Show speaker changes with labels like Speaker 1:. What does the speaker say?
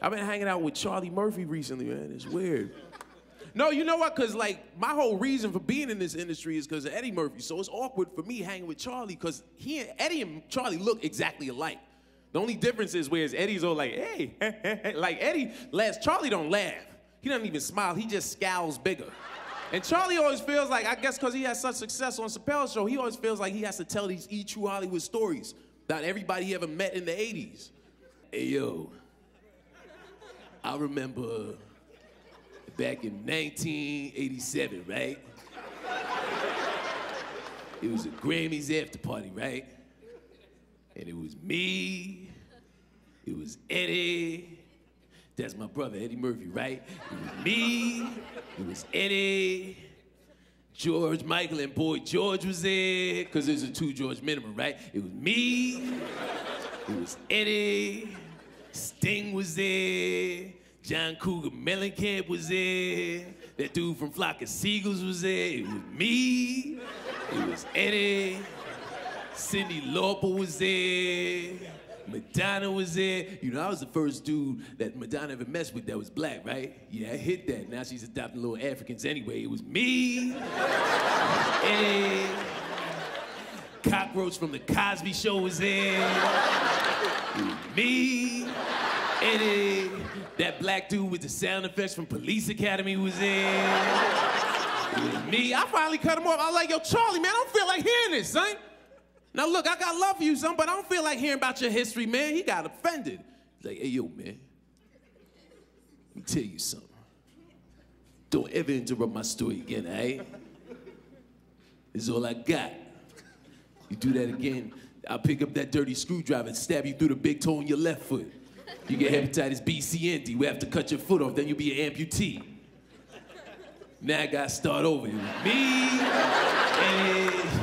Speaker 1: I've been hanging out with Charlie Murphy recently, man. It's weird. No, you know what? Cause like my whole reason for being in this industry is because of Eddie Murphy. So it's awkward for me hanging with Charlie because he and Eddie and Charlie look exactly alike. The only difference is whereas Eddie's all like, hey, like Eddie laughs. Charlie don't laugh. He doesn't even smile. He just scowls bigger. And Charlie always feels like, I guess because he has such success on Chappelle's show, he always feels like he has to tell these E True Hollywood stories about everybody he ever met in the 80s. Hey, yo, I remember back in 1987, right? It was a Grammys after party, right? And it was me, it was Eddie, that's my brother, Eddie Murphy, right? It was me, it was Eddie, George Michael and Boy George was there, because there's a two George minimum, right? It was me, it was Eddie, Sting was there, John Cougar Mellencamp was there, that dude from Flock of Seagulls was there, it was me, it was Eddie, Cyndi Lauper was there. Madonna was there. You know, I was the first dude that Madonna ever messed with that was black, right? Yeah, I hit that. Now she's adopting little Africans anyway. It was me. Eddie. Cockroach from the Cosby Show was in. Me. Eddie. That black dude with the sound effects from Police Academy was in. Me. I finally cut him off. I was like, yo, Charlie, man, I don't feel like hearing this, son. Now look, I got love for you, son, but I don't feel like hearing about your history, man. He got offended. He's like, hey, yo, man. Let me tell you something. Don't ever interrupt my story again, right? This is all I got. You do that again, I'll pick up that dirty screwdriver and stab you through the big toe on your left foot. You get hepatitis B, C, and D. We have to cut your foot off, then you'll be an amputee. Now I gotta start over. Me and